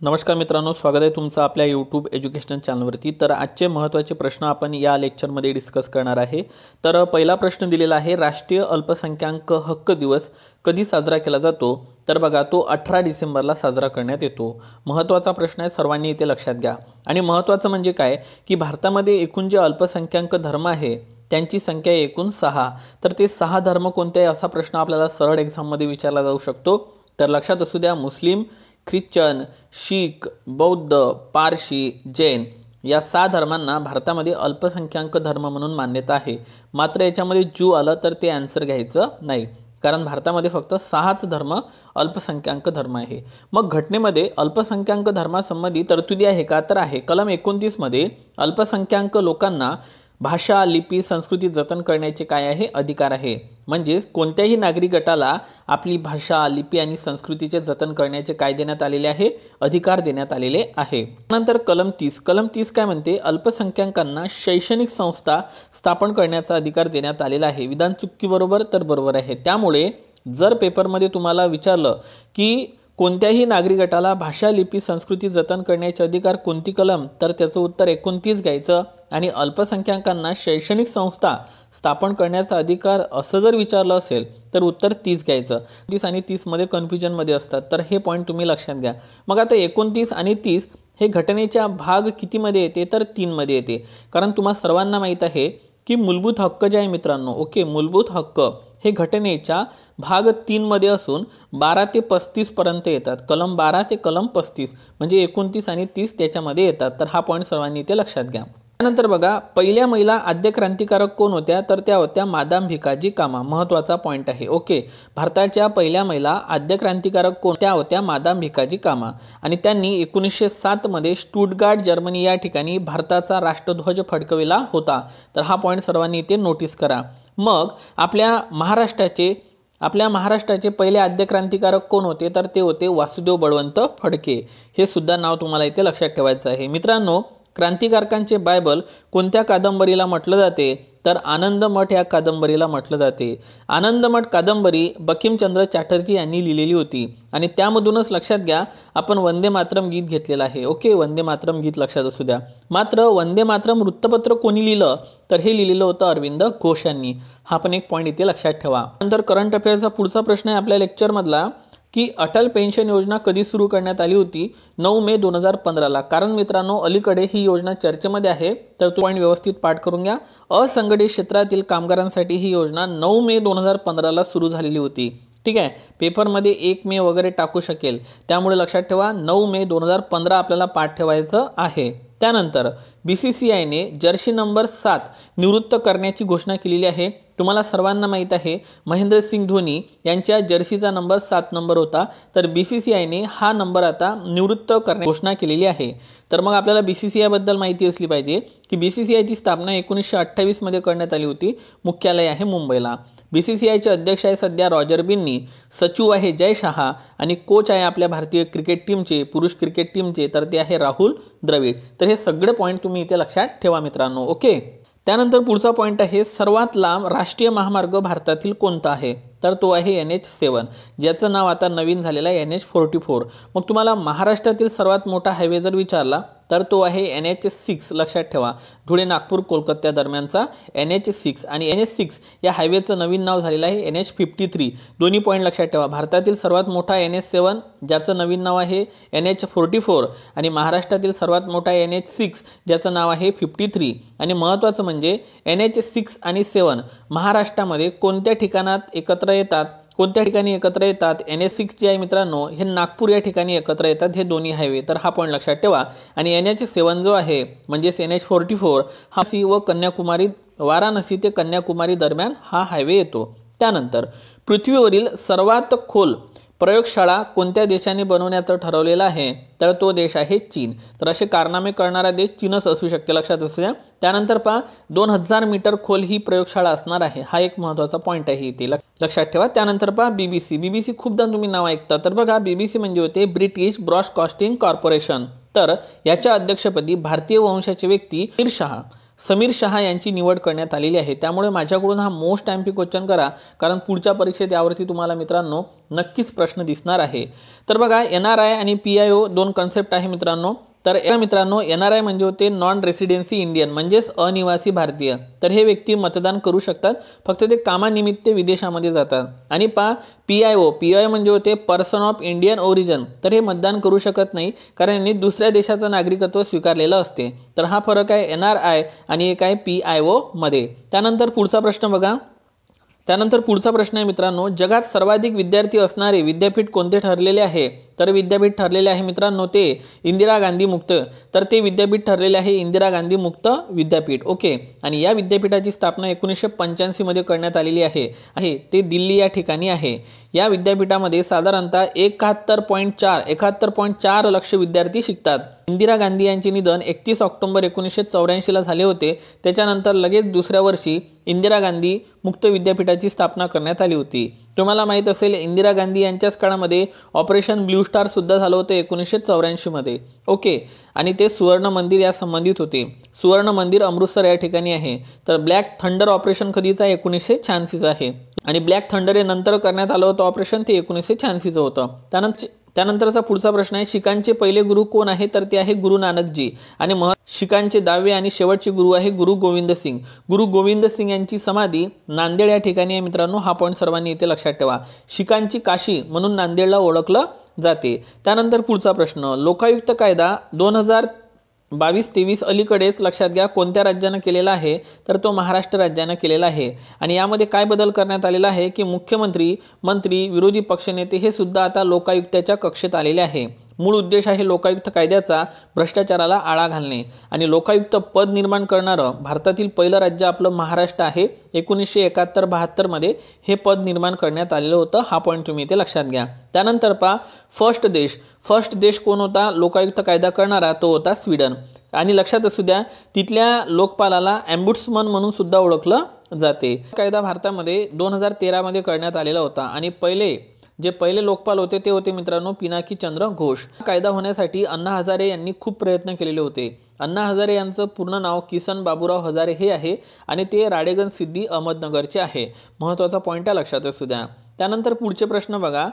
नमस्कार मित्रांनो स्वागत आहे तुमचं आपल्या यूट्यूब एज्युकेशनल चॅनलवरती तर आजचे महत्त्वाचे प्रश्न आपण या लेक्चरमध्ये डिस्कस करणार आहे. तर पहिला प्रश्न दिलेला आहे राष्ट्रीय अल्पसंख्याक हक्क दिवस कधी साजरा केला जातो? तर बघा तो अठरा डिसेंबरला साजरा करण्यात येतो. महत्त्वाचा प्रश्न आहे सर्वांनी इथे लक्षात घ्या. आणि महत्त्वाचं म्हणजे काय? की भारतामध्ये एकूण जे अल्पसंख्याक धर्म आहे त्यांची संख्या एकूण सहा. तर ते सहा धर्म कोणते आहे असा प्रश्न आपल्याला सरळ एक्झाममध्ये विचारला जाऊ शकतो. तर लक्षात असू द्या मुस्लिम ख्रिश्चन शीख बौद्ध पारशी जैन या सहा धर्मांना भारतामध्ये अल्पसंख्याक धर्म म्हणून मान्यता आहे. मात्र याच्यामध्ये जू आलं तर ते आन्सर घ्यायचं नाही. कारण भारतामध्ये फक्त सहाच धर्म अल्पसंख्याक धर्म आहे. मग घटनेमध्ये अल्पसंख्याक धर्मासंबंधी तरतुदी आहे का? तर आहे. कलम एकोणतीसमध्ये अल्पसंख्याक लोकांना भाषा लिपी संस्कृती जतन करण्याचे काय आहे? अधिकार आहे. म्हणजेच कोणत्याही नागरी गटाला आपली भाषा लिपी आणि संस्कृतीचे जतन करण्याचे काय देण्यात आलेले आहे? अधिकार देण्यात आलेले आहे. नंतर कलम तीस. कलम तीस काय म्हणते? अल्पसंख्याकांना शैक्षणिक संस्था स्थापन करण्याचा अधिकार देण्यात आलेला आहे. विधान चुकीबरोबर तर बरोबर आहे. त्यामुळे जर पेपरमध्ये तुम्हाला विचारलं की कोणत्याही नागरी गटाला भाषा लिपी संस्कृती जतन करण्याचे अधिकार कोणती कलम? तर त्याचं उत्तर एकोणतीस घ्यायचं. आणि अल्पसंख्याकांना शैक्षणिक संस्था स्थापन करण्याचा अधिकार असं जर विचारलं असेल तर उत्तर तीस घ्यायचं. तीस आणि तीसमध्ये कन्फ्युजनमध्ये असतात. तर हे पॉईंट तुम्ही लक्षात घ्या. मग आता एकोणतीस आणि तीस हे घटनेच्या भाग कितीमध्ये येते? तर तीनमध्ये येते. कारण तुम्हाला सर्वांना माहीत आहे की मूलभूत हक्क जे आहे मित्रांनो ओके मूलभूत हक्क हे घटनेच्या भाग तीनमध्ये असून बारा ते पस्तीसपर्यंत येतात. कलम बारा ते कलम पस्तीस म्हणजे एकोणतीस आणि तीस त्याच्यामध्ये येतात. तर हा पॉईंट सर्वांनी इथे लक्षात घ्या. त्यानंतर बघा पहिल्या महिला आद्य क्रांतिकारक कोण होत्या? तर त्या होत्या मादाम भिकाजी कामा. महत्त्वाचा पॉईंट आहे. ओके. भारताच्या पहिल्या महिला आद्य क्रांतिकारक कोण? त्या होत्या मादाम भिकाजी कामा. आणि त्यांनी एकोणीसशे सातमध्ये स्टुटगार्ड जर्मनी या ठिकाणी भारताचा राष्ट्रध्वज फडकविला होता. तर हा पॉईंट सर्वांनी इथे नोटीस करा. मग आपल्या महाराष्ट्राचे आपल्या महाराष्ट्राचे पहिले आद्य क्रांतिकारक कोण होते? तर ते होते वासुदेव बळवंत फडके. हे सुद्धा नाव तुम्हाला इथे लक्षात ठेवायचं आहे. मित्रांनो क्रांतिकारकांचे बायबल कोणत्या कादंबरीला म्हटलं जाते? तर आनंदमठ या कादंबरीला म्हटलं जाते. आनंदमठ कादंबरी बकिमचंद्र चॅटर्जी यांनी लिहिलेली होती. आणि त्यामधूनच लक्षात घ्या आपण वंदे मातरम गीत घेतलेलं आहे. ओके वंदे मातरम गीत लक्षात असू द्या. मात्र वंदे मातरम वृत्तपत्र कोणी लिहिलं? तर हे लिहिलेलं होतं अरविंद घोष यांनी. हा पण एक पॉईंट इथे लक्षात ठेवा. नंतर करंट अफेअर्सचा पुढचा प्रश्न आहे आपल्या लेक्चरमधला की अटल पेन्शन योजना कधी सुरू करण्यात आली होती? नऊ मे दोन हजार पंधराला. कारण मित्रांनो अलीकडे ही योजना चर्चेमध्ये आहे तर तो पॉईंट व्यवस्थित पाठ करून घ्या. असंघटित क्षेत्रातील कामगारांसाठी ही योजना नऊ मे दोन हजार पंधराला सुरू झालेली होती. ठीक आहे? पेपरमध्ये एक मे वगैरे टाकू शकेल. त्यामुळे लक्षात ठेवा नऊ मे दोन हजार पंधरा आपल्याला पाठ ठेवायचं आहे. त्यानंतर बी सी सी आयने जर्सी नंबर सात निवृत्त करण्याची घोषणा केलेली आहे. तुम्हाला सर्वांना माहीत आहे महेंद्रसिंग धोनी यांच्या जर्सीचा नंबर सात नंबर होता. तर बी सी सी आयने हा नंबर आता निवृत्त करण्याची घोषणा केलेली आहे. तर मग आपल्याला बी सी सी आयबद्दल माहिती असली पाहिजे की बी सी सी आयची स्थापना एकोणीसशे अठ्ठावीसमध्ये करण्यात आली होती. मुख्यालय आहे मुंबईला. बी सी सी आयचे अध्यक्ष आहे सध्या रॉजर बिन्नी. सचिव आहे जय शहा आणि कोच आहे आपल्या भारतीय क्रिकेट टीमचे पुरुष क्रिकेट टीमचे तर ते आहे राहुल द्रविड. तर हे सगळे पॉईंट तुम्ही इथे लक्षात ठेवा मित्रांनो ओके त्यानंतर पुढचा पॉईंट आहे सर्वात लांब राष्ट्रीय महामार्ग भारतातील कोणता आहे? तर तो आहे एन एच सेवन ज्याचं नाव आता नवीन झालेलं आहे एन एच फोर्टी फोर. मग तुम्हाला महाराष्ट्रातील सर्वात मोठा हायवे जर विचारला तर तो आहे एन एच सिक्स लक्षात ठेवा. धुळे नागपूर कोलकात्या दरम्यानचा एन एच सिक्स आणि एन एच सिक्स या हायवेचं नवीन नाव झालेलं आहे एन एच फिफ्टी थ्री दोन्ही पॉईंट लक्षात ठेवा. भारतातील सर्वात मोठा एन एच सेवन ज्याचं नवीन नाव आहे एन एच फोर्टी फोर आणि महाराष्ट्रातील सर्वात मोठा एन एच सिक्स ज्याचं नाव आहे फिफ्टी थ्री आणि महत्त्वाचं म्हणजे एन एच सिक्स आणि सेवन महाराष्ट्रामध्ये कोणत्या ठिकाणात एकत्र येतात? कोणत्या ठिकाणी एकत्र येतात? एन एस सिक्स जे आहे मित्रांनो हे नागपूर या ठिकाणी एकत्र येतात हे दोन्ही हायवे तर हा पॉईंट लक्षात ठेवा. आणि एन एच सेवन जो आहे म्हणजेच एन एच फोर्टी फोर हा सी व कन्याकुमारी वाराणसी ते कन्याकुमारी दरम्यान हा हायवे येतो. त्यानंतर पृथ्वीवरील सर्वात खोल प्रयोगशाळा कोणत्या देशाने बनवण्याचं ठरवलेलं आहे? तर तो देश आहे चीन. तर असे कारनामे करणारा देश चीनच असू शकते लक्षात असू द्या. त्यानंतर पहा दोन हजार मीटर खोल ही प्रयोगशाळा असणार आहे. हा एक महत्त्वाचा पॉईंट आहे इथे. लक्षात ठेवा. त्यानंतर पहा बीबीसी बीबीसी खूपदा तुम्ही नाव ऐकता. तर बघा बीबीसी म्हणजे होते ब्रिटिश ब्रॉडकास्टिंग कॉर्पोरेशन तर याच्या अध्यक्षपदी भारतीय वंशाचे व्यक्ती मीर शहा. समीर शहा यांची निवड करण्यात आलेली आहे. त्यामुळे माझ्याकडून हा मोस्ट एम क्वेश्चन करा. कारण पुढच्या परीक्षेत यावरती तुम्हाला मित्रांनो नक्कीच प्रश्न दिसणार आहे. तर बघा एन आर आय आणि पी आय ओ दोन कन्सेप्ट आहे मित्रांनो. तर या मित्रांनो एन आर आय म्हणजे होते नॉन रेसिडेन्सी इंडियन म्हणजेच अनिवासी भारतीय. तर हे व्यक्ती मतदान करू शकतात फक्त ते कामानिमित्त विदेशामध्ये जातात. आणि पा P I O P I म्हणजे होते पर्सन ऑफ इंडियन ओरिजन तर हे मतदान करू शकत नाही कारण यांनी दुसऱ्या देशाचं नागरिकत्व स्वीकारलेलं असते. तर हा फरक आहे एन आर आय आणि एक आहे पी आय ओमध्ये त्यानंतर पुढचा प्रश्न बघा. त्यानंतर पुढचा प्रश्न आहे मित्रांनो जगात सर्वाधिक विद्यार्थी असणारे विद्यापीठ कोणते ठरलेले आहे? तर विद्यापीठ ठरलेले आहे मित्रांनो ते इंदिरा गांधी मुक्त. तर ते विद्यापीठ ठरलेले आहे इंदिरा गांधी मुक्त विद्यापीठ. ओके. आणि या विद्यापीठाची स्थापना एकोणीसशे पंच्याऐंशीमध्ये करण्यात आलेली आहे. आहे. ते दिल्ली या ठिकाणी आहे. या विद्यापीठामध्ये साधारणतः एकाहत्तर पॉईंट चार एकाहत्तर पॉईंट चार लक्ष विद्यार्थी शिकतात. इंदिरा गांधी यांचे निधन एकतीस ऑक्टोबर एकोणीसशे चौऱ्याऐंशीला झाले होते. त्याच्यानंतर लगेच दुसऱ्या वर्षी इंदिरा गांधी मुक्त विद्यापीठाची स्थापना करण्यात आली होती. तुम्हाला माहीत असेल इंदिरा गांधी यांच्याच काळामध्ये ऑपरेशन ब्ल्यू स्टारसुद्धा झालं होतं एकोणीसशे चौऱ्याऐंशीमध्ये ओके. आणि ते सुवर्ण मंदिर या संबंधित होते. सुवर्ण मंदिर अमृतसर या ठिकाणी आहे. तर ब्लॅक थंडर ऑपरेशन कधीचं आहे? एकोणीसशे शहाऐंशीचं आहे. आणि ब्लॅक थंडर हे नंतर करण्यात आलं होतं ऑपरेशन ते एकोणीसशे शहाऐंशीचं होतं. त्यानंतर त्यानंतरचा पुढचा प्रश्न आहे शिखांचे पहिले गुरु कोण आहे? तर ते आहे गुरु नानकजी. आणि मह शिखांचे दहावे आणि शेवटचे गुरु आहे गुरु गोविंद सिंग. गुरु गोविंद सिंग यांची समाधी नांदेड या ठिकाणी आहे मित्रांनो हा पॉईंट सर्वांनी इथे लक्षात ठेवा. शिखांची काशी म्हणून नांदेडला ओळखलं जाते. त्यानंतर पुढचा प्रश्न लोकायुक्त कायदा दोन हजार बावीस तेवीस अलीकडेच लक्षात घ्या कोणत्या राज्यानं केलेला आहे तर तो महाराष्ट्र राज्यानं केलेला आहे. आणि यामध्ये काय बदल करण्यात आलेला आहे की मुख्यमंत्री मंत्री विरोधी पक्षनेते हे सुद्धा आता लोकायुक्ताच्या कक्षेत आलेले आहे. मूळ उद्देश आहे लोकायुक्त कायद्याचा भ्रष्टाचाराला आळा घालणे आणि लोकायुक्त पद निर्माण करणारं भारतातील पहिलं राज्य आपलं महाराष्ट्र आहे. एकोणीसशे एकाहत्तर बहात्तरमध्ये हे पद निर्माण करण्यात आलेलं होतं. हा पॉईंट तुम्ही इथे लक्षात घ्या. त्यानंतर पहा फर्स्ट देश. फर्स्ट देश कोण होता? लोकायुक्त कायदा करणारा तो होता स्वीडन. आणि लक्षात असू द्या तिथल्या लोकपालाला ॲम्बुट्समन म्हणून सुद्धा ओळखलं जाते. कायदा भारतामध्ये दोन हजार तेरामध्ये करण्यात आलेला होता आणि पहिले जे पहिले लोकपाल होते ते होते मित्रांनो पिनाकी चंद्र घोष. कायदा होण्यासाठी अण्णा हजारे यांनी खूप प्रयत्न केलेले होते. अण्णा हजारे यांचं पूर्ण नाव किसन बाबूराव हजारे हे आहे आणि ते राडेगंज सिद्धी अहमदनगरचे आहे. महत्त्वाचा पॉईंट आहे लक्षात असू द्या. त्यानंतर पुढचे प्रश्न बघा.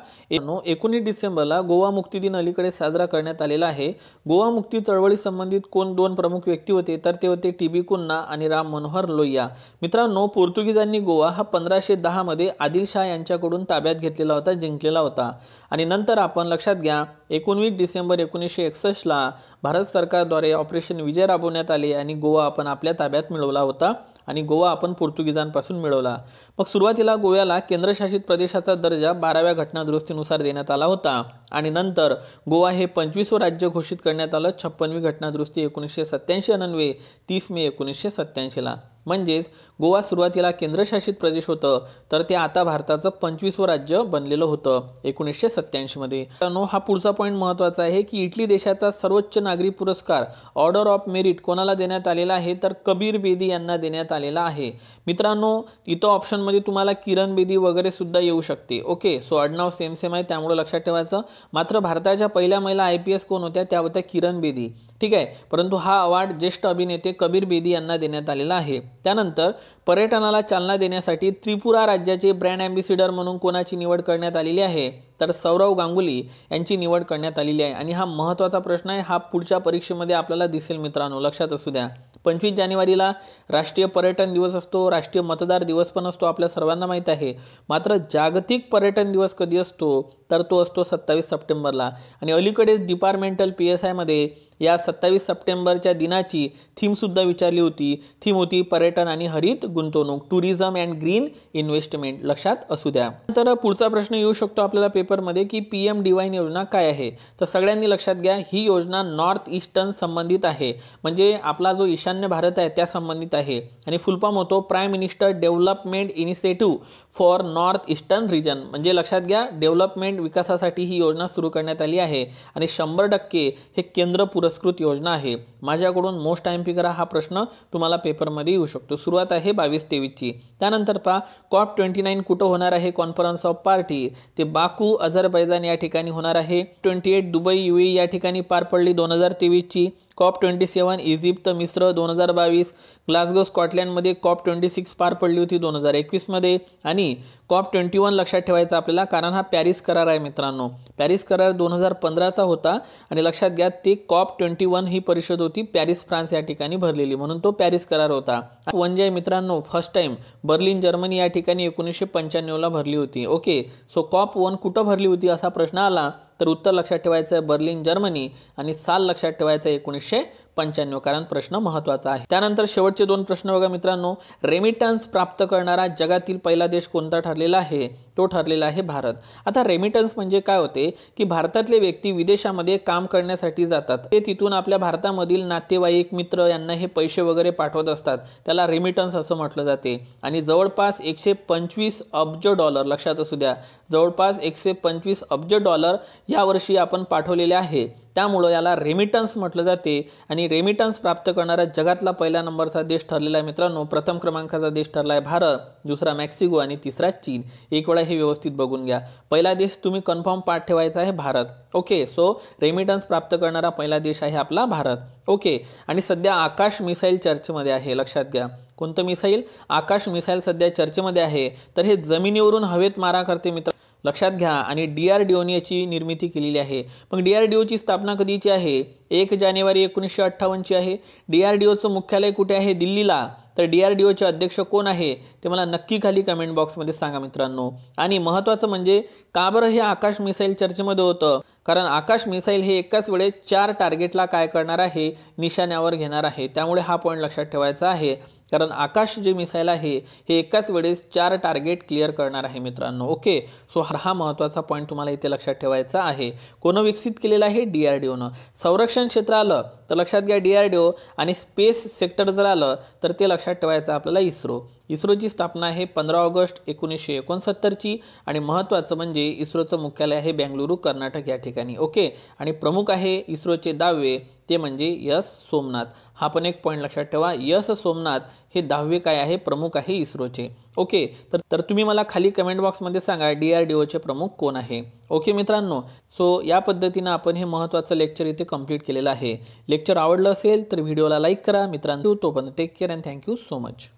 एकोणीस डिसेंबरला गोवा मुक्ती दिन अलीकडे साजरा करण्यात आलेला आहे. गोवा मुक्ती चळवळी संबंधित कोण दोन प्रमुख व्यक्ती होते? तर ते होते टी बी कुन्ना आणि राम मनोहर लोहिया. मित्रांनो पोर्तुगीजांनी गोवा हा पंधराशे दहामध्ये आदिलशाह यांच्याकडून ताब्यात घेतलेला होता जिंकलेला होता. आणि नंतर आपण लक्षात घ्या एकोणवीस डिसेंबर एकोणीसशे एकसष्टला भारत सरकारद्वारे ऑपरेशन विजय राबवण्यात आले आणि गोवा आपण आपल्या ताब्यात मिळवला होता आणि गोवा आपण पोर्तुगीजांपासून मिळवला. मग सुरुवातीला गोव्याला केंद्रशासित प्रदेशाचा दर्जा बाराव्या घटनादुरुस्तीनुसार देण्यात आला होता आणि नंतर गोवा हे पंचवीसवं राज्य घोषित करण्यात आलं छप्पनवी घटनादुरुस्ती एकोणीसशे सत्त्याऐंशी अनन्वे तीस मे एकोणीसशे सत्त्याऐंशीला. म्हणजेच गोवा सुरुवातीला केंद्रशासित प्रदेश होतं तर ते आता भारताचं पंचवीसवं राज्य बनलेलं होतं एकोणीसशे सत्त्याऐंशीमध्ये मित्रांनो हा पुढचा पॉईंट महत्त्वाचा आहे की इटली देशाचा सर्वोच्च नागरी पुरस्कार ऑर्डर ऑफ मेरिट कोणाला देण्यात आलेला आहे? तर कबीर बेदी यांना देण्यात आलेला आहे. मित्रांनो इथं ऑप्शनमध्ये तुम्हाला किरण बेदी वगैरे सुद्धा येऊ शकते. ओके सो आडनाव सेम सेम आहे त्यामुळे लक्षात ठेवायचं. मात्र भारताच्या पहिल्या महिला आय पी एस कोण होत्या? त्या होत्या किरण बेदी. ठीक आहे? परंतु हा अवॉर्ड ज्येष्ठ अभिनेते कबीर बेदी यांना देण्यात आलेला आहे. त्यानंतर पर्यटनाला चालना देण्यासाठी त्रिपुरा राज्याचे ब्रँड ॲम्बेसिडर म्हणून कोणाची निवड करण्यात आलेली आहे? तर सौरव गांगुली यांची निवड करण्यात आलेली आहे. आणि हा महत्त्वाचा प्रश्न आहे. हा पुढच्या परीक्षेमध्ये आपल्याला दिसेल मित्रांनो. लक्षात असू द्या. पंचवीस जानेवारीला राष्ट्रीय पर्यटन दिवस असतो राष्ट्रीय मतदार दिवस पण असतो आपल्या सर्वांना माहीत आहे. मात्र जागतिक पर्यटन दिवस कधी असतो तर तो असतो सत्तावीस सप्टेंबरला. आणि अलीकडेच डिपार्टमेंटल पी एस आयमध्ये या सत्तावीस सप्टेंबरच्या दिनाची थीमसुद्धा विचारली होती. थीम होती पर्यटन आणि हरित गुंतवणूक टुरिझम अँड ग्रीन इन्व्हेस्टमेंट लक्षात असू द्या. तर पुढचा प्रश्न येऊ शकतो आपल्याला पेपरमध्ये की पी एम डिवाईन योजना काय आहे? तर सगळ्यांनी लक्षात घ्या ही योजना नॉर्थ ईस्टर्न संबंधित आहे. म्हणजे आपला जो ईशान ईशान्य भारत आहे त्या संबंधित आहे. आणि फुलफॉर्म होतो prime minister development initiative for north eastern region म्हणजे लक्षात घ्या डेव्हलपमेंट विकासासाठी ही योजना सुरू करण्यात आली आहे. आणि शंभर टक्के हे केंद्र पुरस्कृत योजना आहे. माझ्याकडून मोस्ट टाइम करा हा प्रश्न तुम्हाला पेपरमध्ये येऊ शकतो. सुरुवात आहे बावीस तेवीसची. त्यानंतर पहा कॉप ट्वेंटी नाईन कुठं होणार आहे? कॉन्फरन्स ऑफ पार्टी ते बाकू अझरबैजान या ठिकाणी होणार आहे. ट्वेंटी एट दुबई यू या ठिकाणी पार पडली दोन हजार तेवीसची. कॉप ट्वेंटी सेवन इजिप्त मिस्र दोन हजार बावीस ग्लासगो स्कॉटलँडमध्ये कॉप ट्वेंटी सिक्स पार पडली होती दोन हजार एकवीसमध्ये. आणि कॉप ट्वेंटी वन लक्षात ठेवायचा आपल्याला कारण हा पॅरिस करार आहे मित्रांनो. पॅरिस करार दोन हजार पंधराचा होता आणि लक्षात घ्या ते कॉप ट्वेंटी वन ही परिषद होती पॅरिस फ्रान्स या ठिकाणी भरलेली. म्हणून तो पॅरिस करार होता. वन जे मित्रांनो फर्स्ट टाइम बर्लिन जर्मनी या ठिकाणी एकोणीसशे पंच्याण्णवला भरली होती. ओके सो कॉप वन कुठं भरली होती असा प्रश्न आला तर उत्तर लक्षात ठेवायचं आहे बर्लिन जर्मनी. आणि साल लक्षात ठेवायचं आहे एकोणीसशे पंच्याण्णव कारण प्रश्न महत्त्वाचा आहे. त्यानंतर शेवटचे दोन प्रश्न बघा मित्रांनो. रेमिटन्स प्राप्त करणारा जगातील पहिला देश कोणता ठरलेला आहे? तो ठरलेला आहे भारत. आता रेमिटन्स म्हणजे काय होते? की भारतातले व्यक्ती विदेशामध्ये काम करण्यासाठी जातात. ते तिथून आपल्या भारतामधील नातेवाईक मित्र यांना हे पैसे वगैरे पाठवत असतात. त्याला रेमिटन्स असं म्हटलं जाते. आणि जवळपास एकशे पंचवीस अब्ज डॉलर लक्षात असू द्या. जवळपास एकशे पंचवीस अब्ज डॉलर यावर्षी आपण पाठवलेले आहे. त्यामुळं याला रेमिटन्स म्हटलं जाते. आणि रेमिटन्स प्राप्त करणारा जगातला पहिल्या नंबरचा देश ठरलेला आहे मित्रांनो. प्रथम क्रमांकाचा देश ठरला आहे भारत दुसरा मेक्सिको आणि तिसरा चीन. एक वेळा हे व्यवस्थित बघून घ्या. पहिला देश तुम्ही कन्फर्म पाठ ठेवायचा आहे भारत. ओके सो रेमिटन्स प्राप्त करणारा पहिला देश आहे आपला भारत. ओके आणि सध्या आकाश मिसाईल चर्चेमध्ये आहे. लक्षात घ्या. कोणतं मिसाईल? आकाश मिसाईल सध्या चर्चेमध्ये आहे. तर हे जमिनीवरून हवेत मारा करते मित्र लक्षात घ्या. आणि डी आर डी ओने याची निर्मिती केलेली आहे. मग डी आर डी ओची स्थापना कधीची आहे? एक जानेवारी एकोणीसशे अठ्ठावन्नची आहे. डी आर डी ओचं मुख्यालय कुठे आहे? दिल्लीला. तर डी आर डी ओचे अध्यक्ष कोण आहे? ते मला नक्की खाली कमेंट बॉक्समध्ये सांगा मित्रांनो. आणि महत्त्वाचं म्हणजे का बरं हे आकाश मिसाईल चर्चेमध्ये होतं? कारण आकाश मिसाईल हे एकाच वेळेस चार टार्गेटला काय करणार आहे? निशाण्यावर घेणार आहे. त्यामुळे हा पॉईंट लक्षात ठेवायचा आहे. कारण आकाश जे मिसाईल आहे हे एकाच वेळेस चार टार्गेट क्लिअर करणार आहे मित्रांनो. ओके सो हा महत्त्वाचा पॉईंट तुम्हाला इथे लक्षात ठेवायचा आहे. कोण विकसित केलेला आहे? डी आर डी ओनं संरक्षण क्षेत्र आलं. तर लक्षात घ्या डी आर डी ओ आणि स्पेस सेक्टर जर आलं तर ते लक्षात ठेवायचं आपल्याला इस्रो. इस्रोची स्थापना आहे पंधरा ऑगस्ट एकोणीसशे एकोणसत्तरची आणि महत्त्वाचं म्हणजे इस्रोचं मुख्यालय आहे बेंगलुरू कर्नाटक या ठिकाणी. ओके? आणि प्रमुख आहे इस्रोचे दहावे ते म्हणजे यस सोमनाथ. हा पण एक पॉईंट लक्षात ठेवा. यस सोमनाथ हे दहावे काय आहे? प्रमुख आहे इस्रोचे. ओके तर तर तुम्ही मला खाली कमेंट बॉक्समध्ये सांगा डी आर डी ओचे प्रमुख कोण आहे? ओके मित्रांनो सो या पद्धतीनं आपण हे महत्त्वाचं लेक्चर इथे कंप्लीट केलेलं आहे. लेक्चर आवडलं असेल तर व्हिडिओला लाईक करा मित्रांनो तोपर्यंत take care and thank you so much